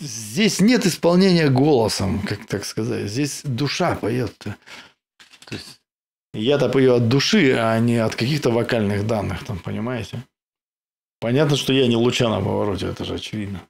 здесь нет исполнения голосом, как так сказать. Здесь душа поет. То есть я-то пою от души, а не от каких-то вокальных данных, там, понимаете? Понятно, что я не луча на повороте, это же очевидно.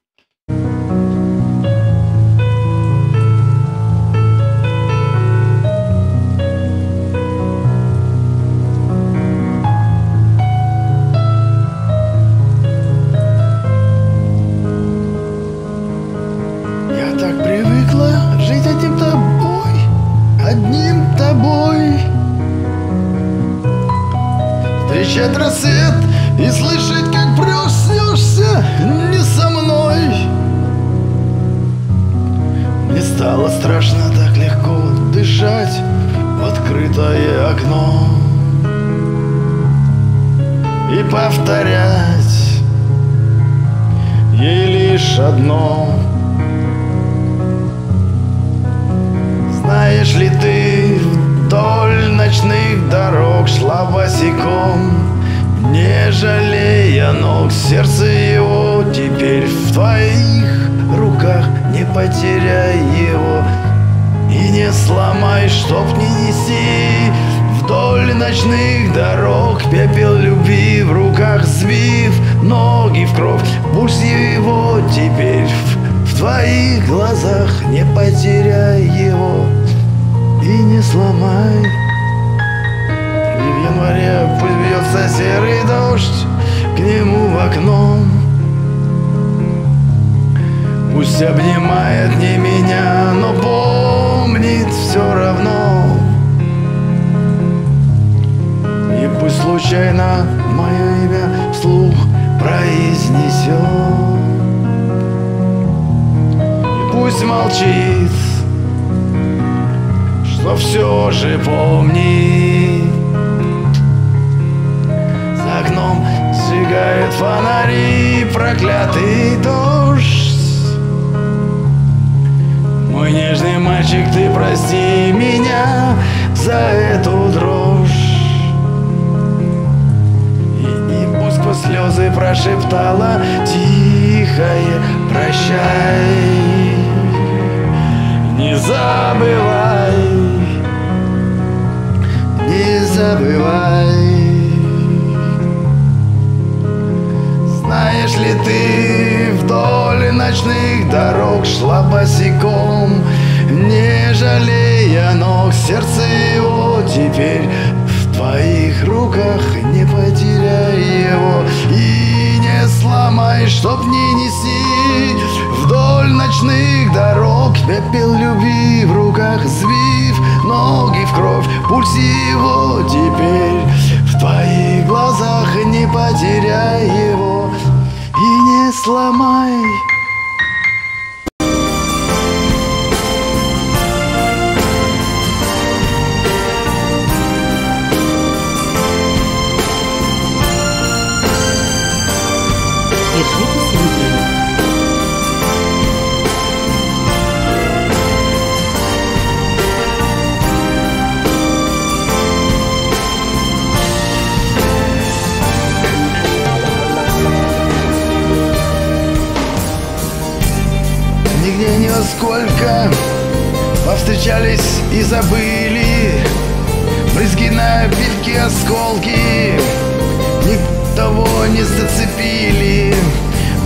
Шла босиком Не жалея ног, сердце его теперь в твоих руках Не потеряй его. И не сломай, чтоб не неси Вдоль ночных дорог пепел любви в руках Сбив ноги в кровь, пусть его теперь в, в твоих глазах Не потеряй его. И не сломай И в январе пусть бьется серый дождь К нему в окно. Пусть обнимает не меня, но помнит все равно. И пусть случайно мое имя вслух произнесет И пусть молчит но все же помни сжигают фонари проклятый дождь. Мой нежный мальчик, ты прости меня за эту дрожь. И, и пусть сквозь слезы прошептала тихое прощай Не забывай не забывай Знаешь ли ты, вдоль ночных дорог шла босиком Не жалея ног, сердце его теперь в твоих руках Не потеряй его. И не сломай, чтоб не неси Вдоль ночных дорог пепел любви в руках Сбив ноги в кровь, пульс его теперь В твоих глазах не потеряй его сломай Повстречались и забыли. Брызги на пивке, осколки Никого не зацепили.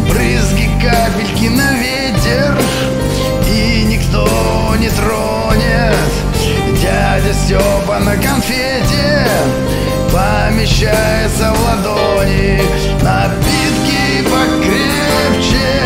Брызги, капельки на ветер И никто не тронет. Дядя Степа на конфете Помещается в ладони. Напитки покрепче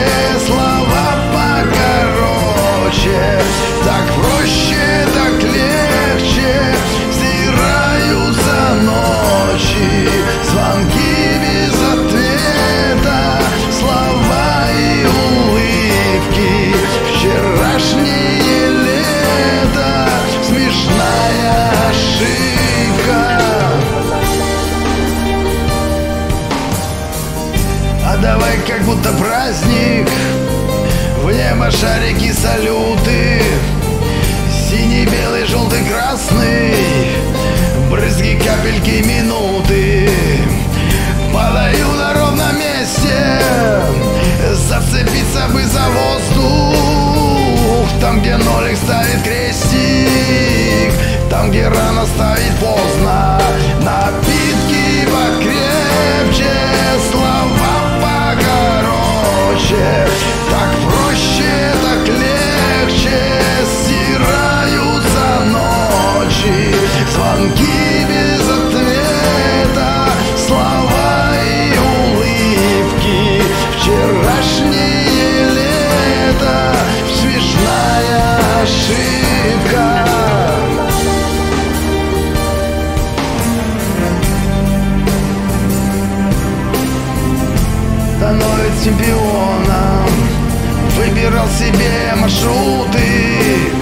маршруты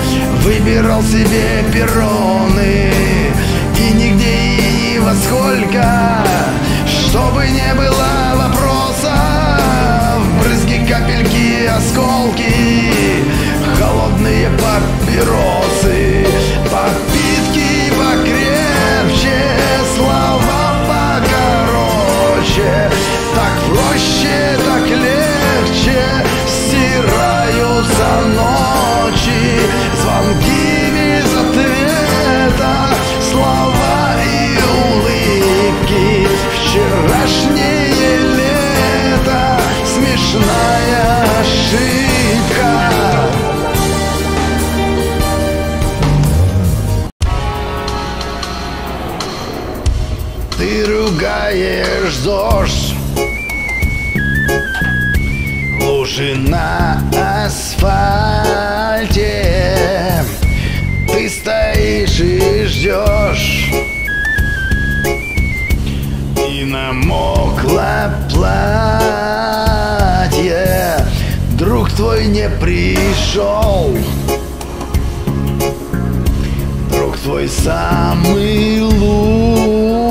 Выбирал себе перроны. И нигде и ни во сколько Чтобы не было вопросов. Брызги, капельки, осколки Холодные папиросы. Подпитки покрепче Слова покороче. Так проще, так легче Стираются Смешная ошибка. Ты ругаешь дождь. Лужи на асфальте. Ты стоишь и ждешь. И намокло платье Друг твой не пришел. Друг твой самый лучший.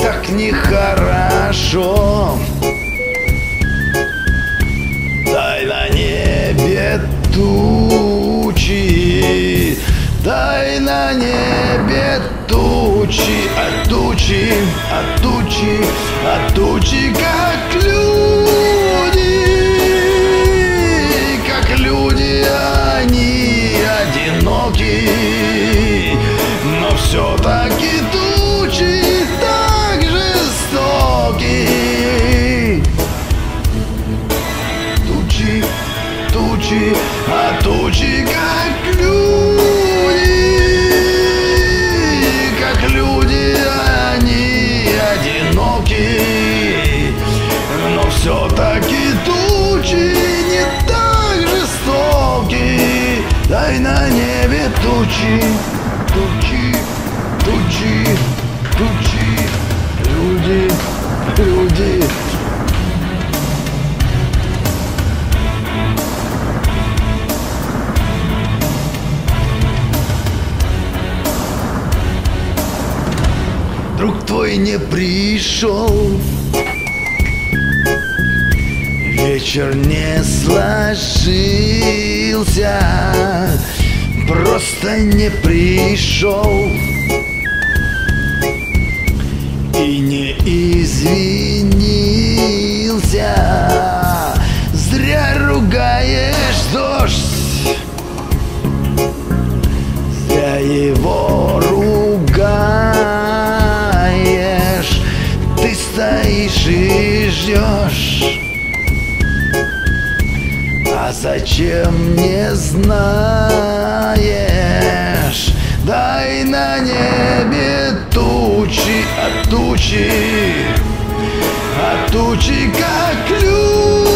Так нехорошо. Дай на небе тучи. Дай на небе тучи. От тучи, от тучи, от тучи Как люди тучи, а тучи как люди, как люди они одиноки, но все-таки тучи не так жестоки, дай на небе тучи, не пришел. Вечер не сложился Просто не пришел. И не извинился. Зря ругаешь дождь. Зря его ругаешь ждешь? А зачем не знаешь? Дай на небе тучи от тучи От тучи как люди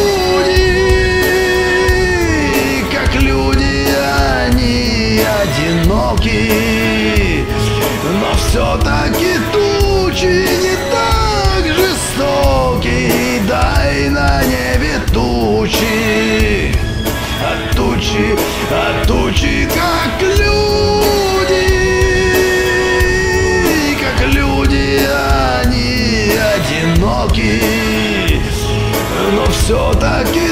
тучи, от тучи как люди. Как люди они одиноки. Но все-таки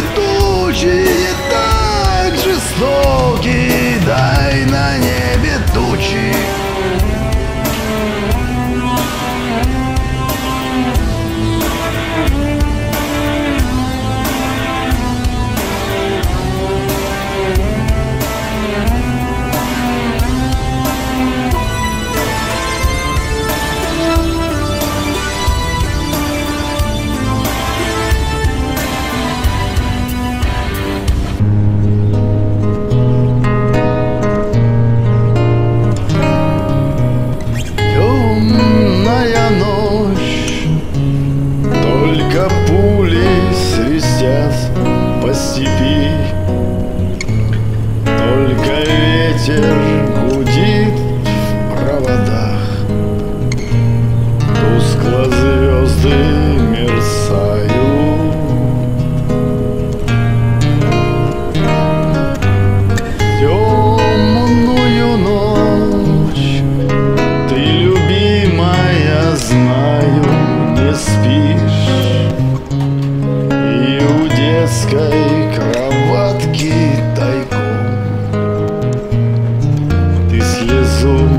слезу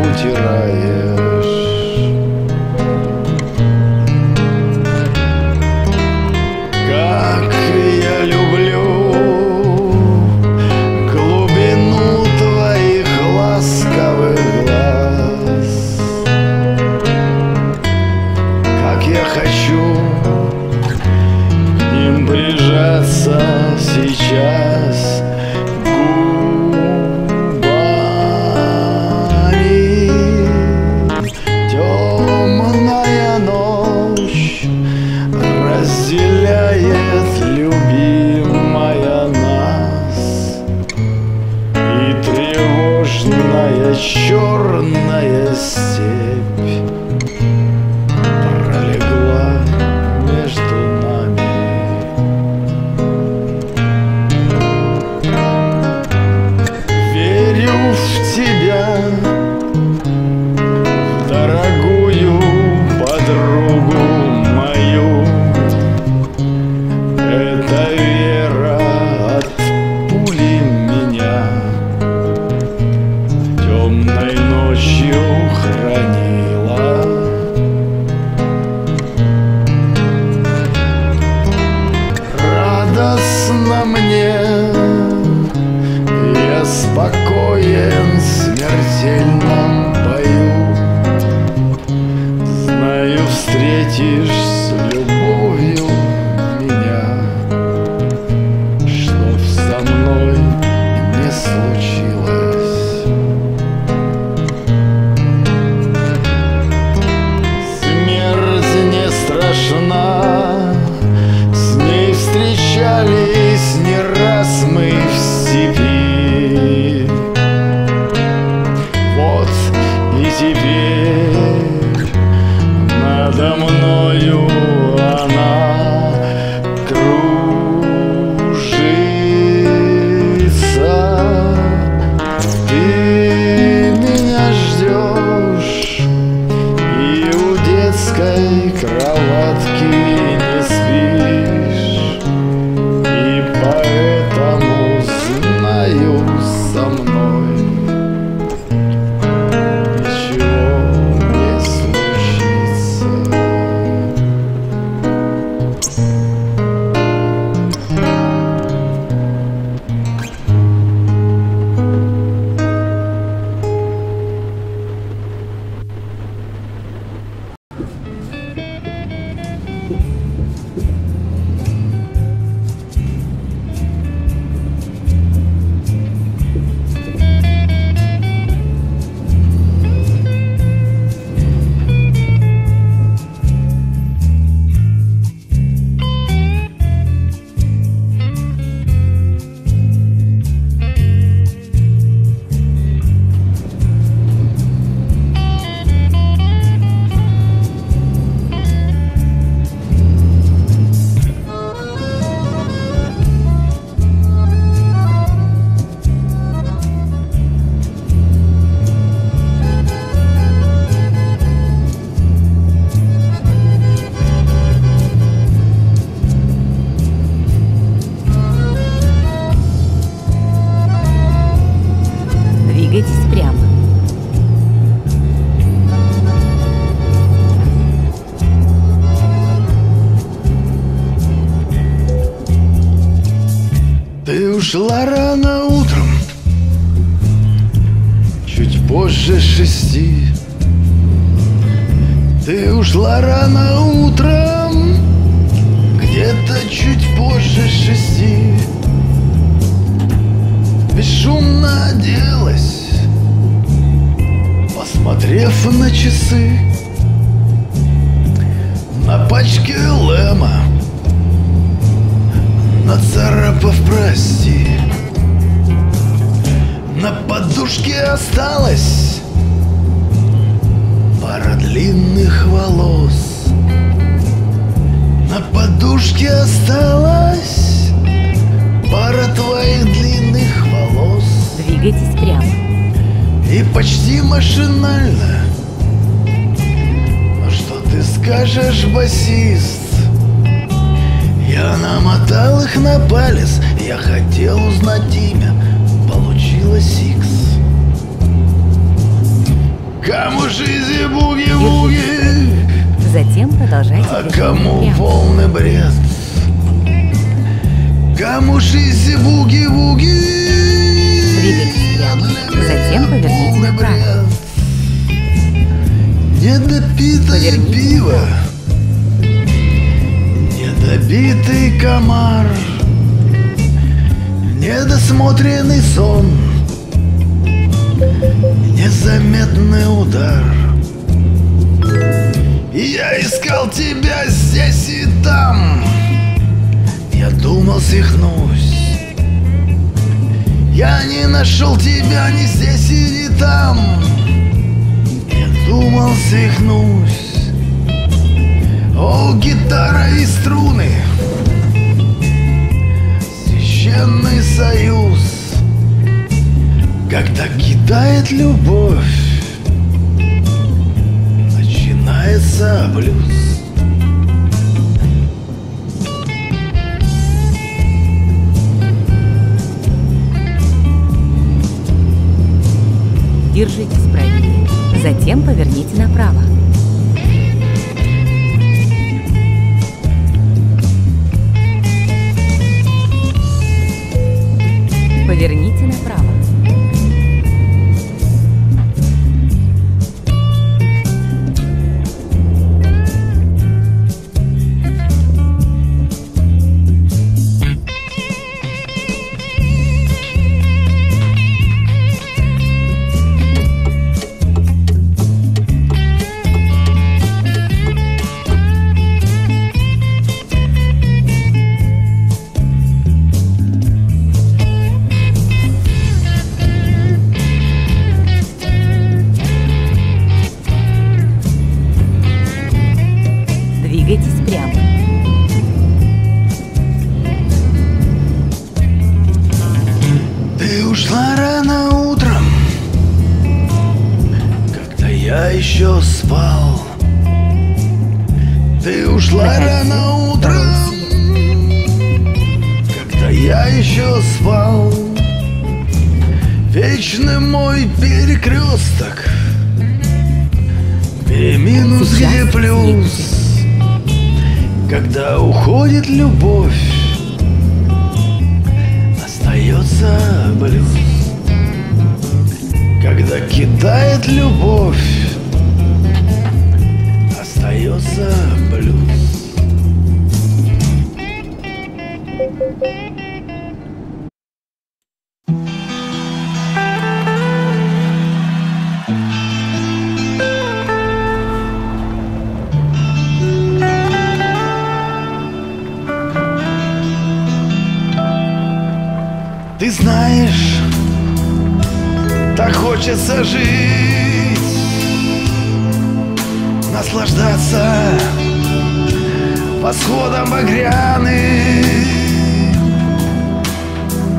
утирая осталась Пара длинных волос. На подушке осталась Пара твоих длинных волос. Двигайтесь прямо. И почти машинально. Но что ты скажешь, басист? Я намотал их на палец. Я хотел узнать имя. Получила сикс Икс. Камуши буги-буги, Затем продолжайте а кому полный бред? Камуши буги-буги, Двигайтесь прямо, затем поверните направо. бред. Недопитое Поверните пиво, недобитый комар, недосмотренный сон, незаметный удар. Я искал тебя здесь и там, я думал свихнусь. Я не нашел тебя ни здесь и ни там. Я думал свихнусь О, гитара и струны Священный союз Когда кидает любовь Начинается блюз Держитесь правее. Затем поверните направо. Поверните направо. Любовь, остается блюз. Ты знаешь, так хочется жить, восходом багряны,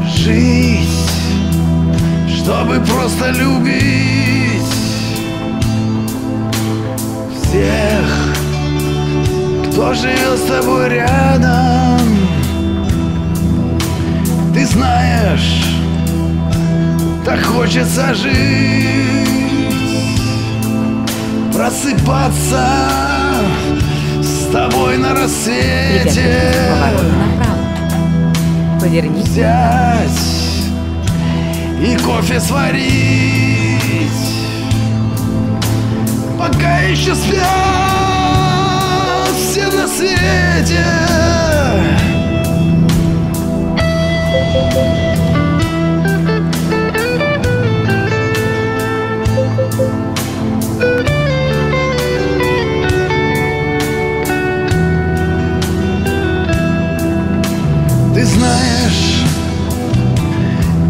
жить, чтобы просто любить всех, кто живет с тобой рядом. Ты знаешь, так хочется жить, просыпаться тобой на рассвете. Поверните взять и кофе сварить, пока еще спят все на свете. Ты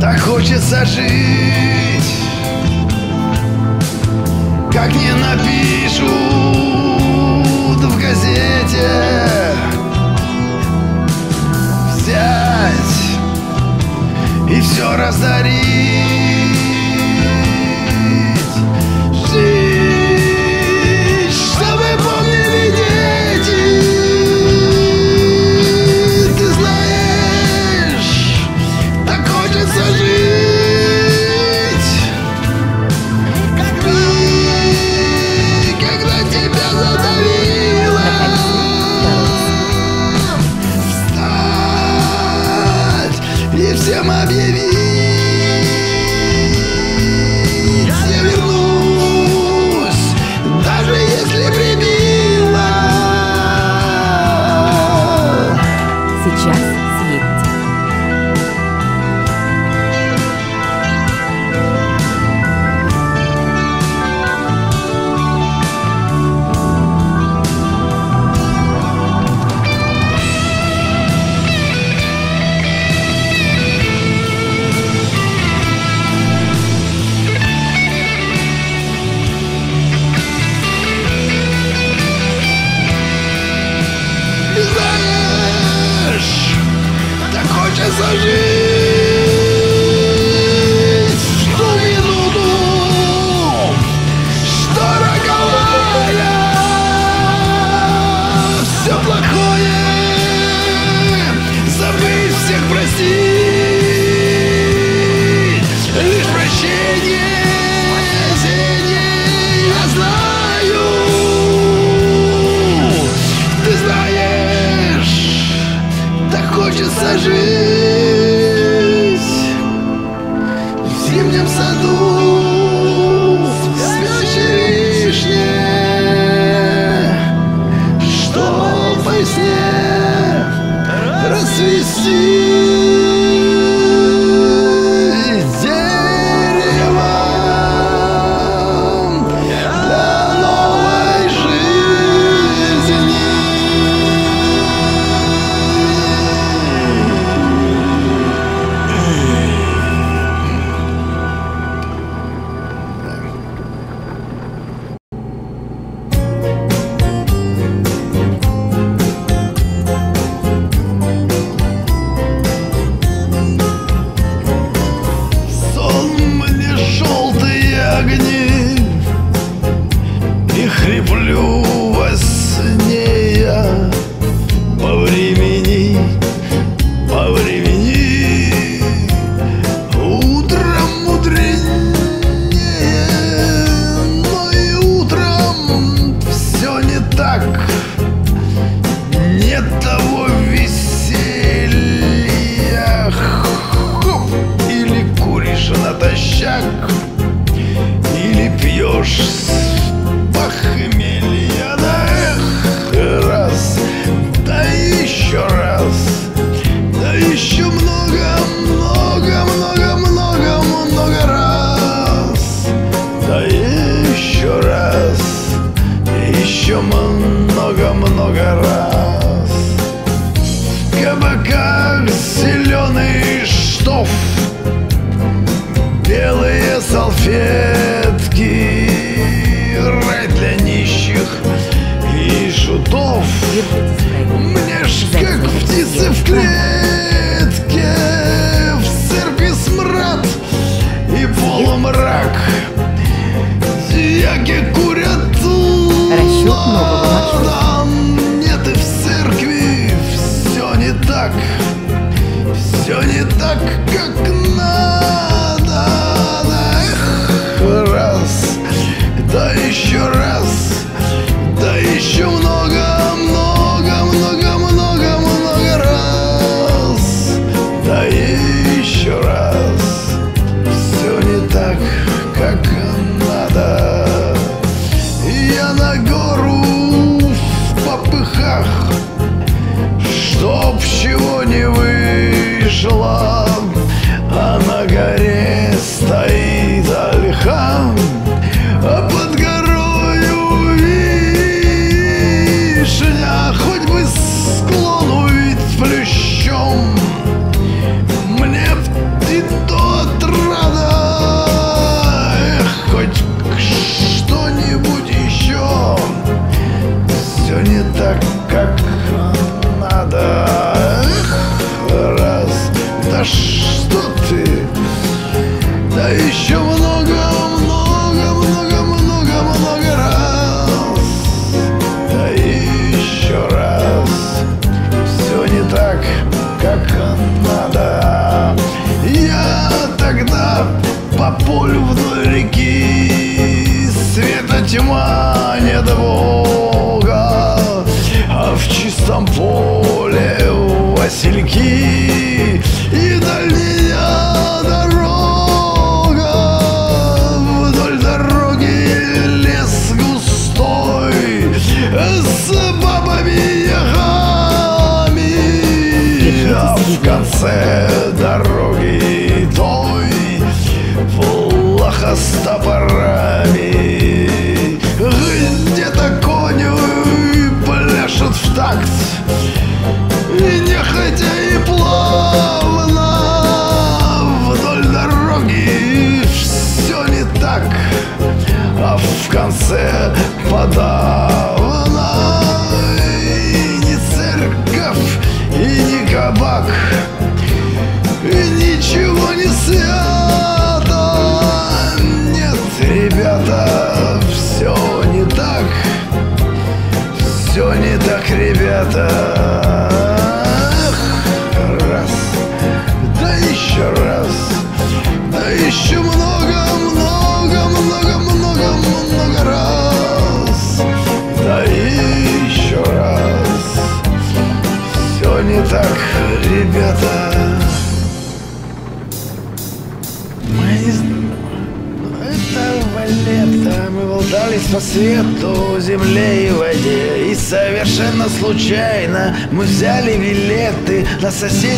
так хочется жить, как не напишут в газете. Взять и все разорить. И шутов Держитесь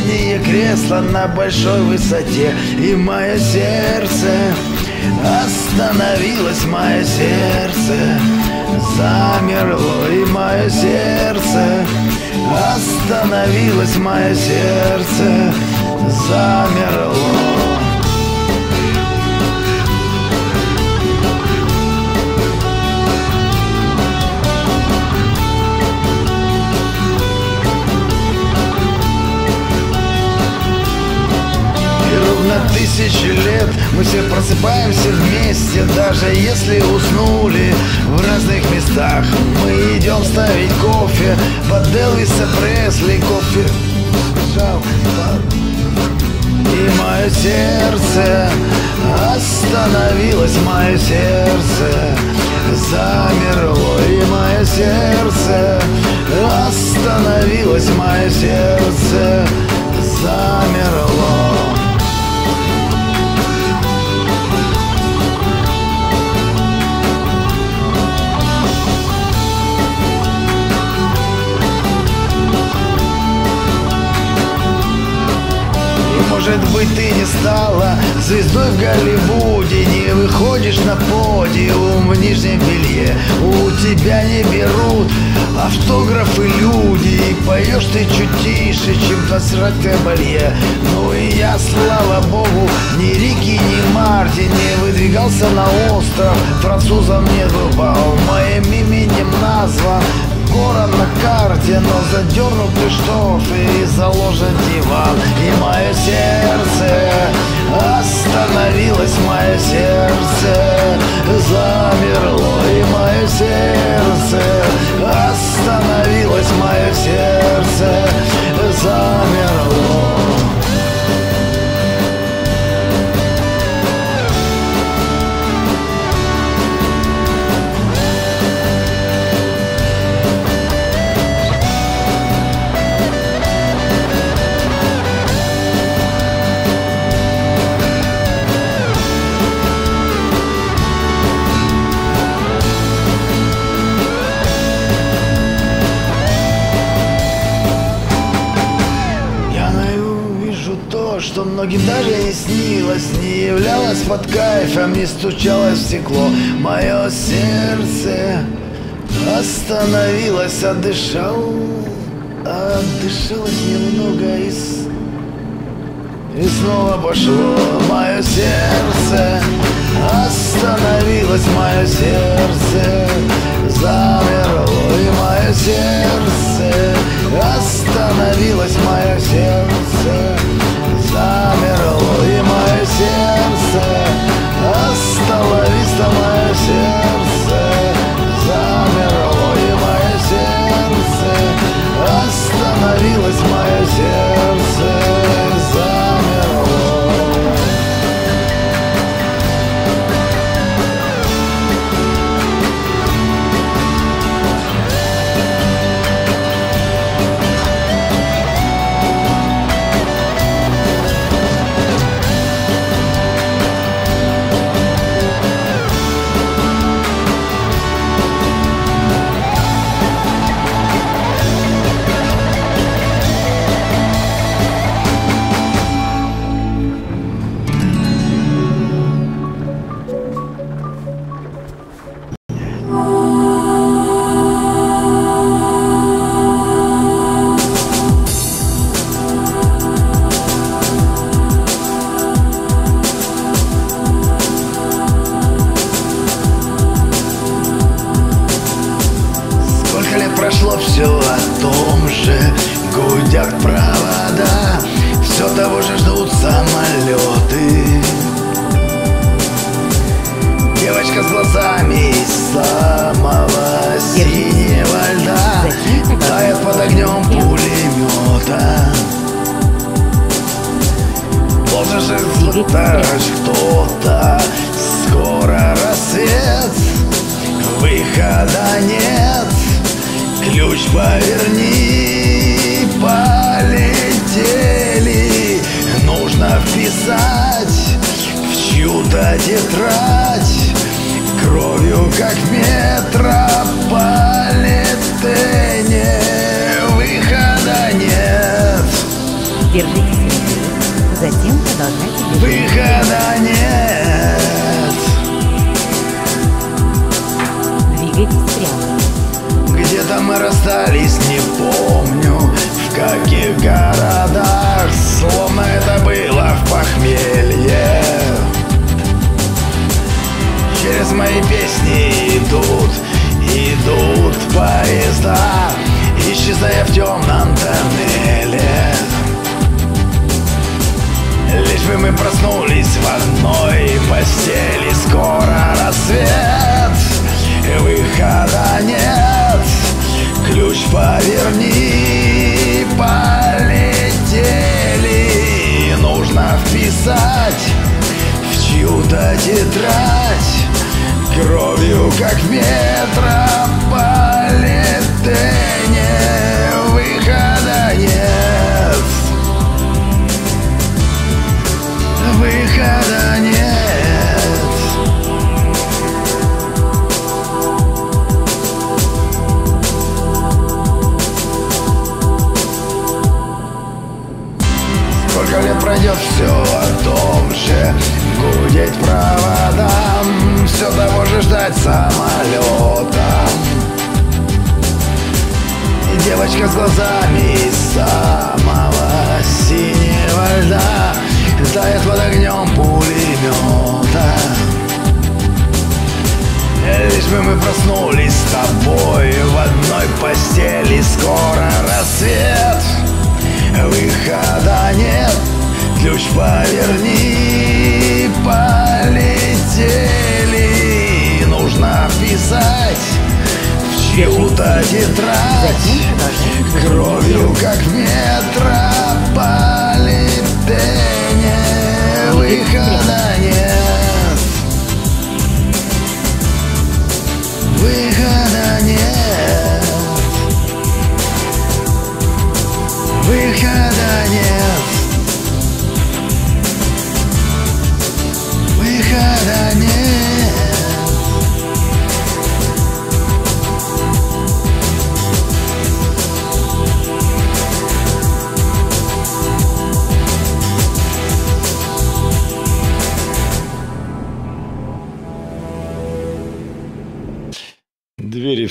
соседнее кресло на большой высоте. И мое сердце остановилось, мое сердце замерло. И мое сердце остановилось, мое сердце замерло тысячи лет. Мы все просыпаемся вместе Даже если уснули. В разных местах Мы идем ставить кофе. Под Элвиса Пресли Кофе и мое сердце остановилось, мое сердце замерло, и мое сердце остановилось, мое сердце замерло. Может быть ты не стала звездой в Голливуде Не выходишь на подиум в нижнем белье. У тебя не берут автографы люди И поешь ты чуть тише, чем насрать кабалье Ну и я, слава богу, ни Рики, ни Марти Не выдвигался на остров, французом не бывал Моим именем назван Город на карте, но задернуты шторы и заложен диван. И мое сердце остановилось, мое сердце замерло. И мое сердце остановилось, мое сердце замерло многим даже не снилось Не являлось под кайфом, не стучалось в стекло. Мое сердце остановилось, отдышал Отдышалось немного и, с- и снова пошло. Мое сердце остановилось, мое сердце замерло И мое сердце остановилось, мое сердце замерло И мое сердце остановись, мое сердце замерло И мое сердце остановилось, мое сердце Прямо. кто-то, скоро рассвет, выхода нет, ключ поверни, полетели, нужно вписать в чью-то тетрадь, кровью как метрополитене, выхода нет. Держитесь. Затем продолжайте. Выхода нет Двигайтесь прямо. Где-то мы расстались, не помню В каких городах Словно это было в похмелье Через мои песни идут Идут поезда Исчезая в темном тоннеле Лишь бы мы проснулись в одной постели. Скоро рассвет, выхода нет. Ключ поверни, полетели. Нужно вписать в чью-то тетрадь Кровью, как в Гудеть проводам. Все того же ждать самолета И девочка с глазами из самого синего льда Тает под огнем пулемета Лишь бы мы проснулись с тобой В одной постели. Скоро рассвет Выхода нет. Ключ поверни Чью-то тетрадь. Кровью, как в метрополитене Выхода нет. Выхода нет. Выхода нет. Выхода нет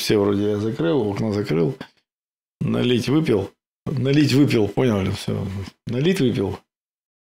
все вроде я закрыл, окна закрыл. Налить выпил. Налить выпил, понял? Все. Налить выпил.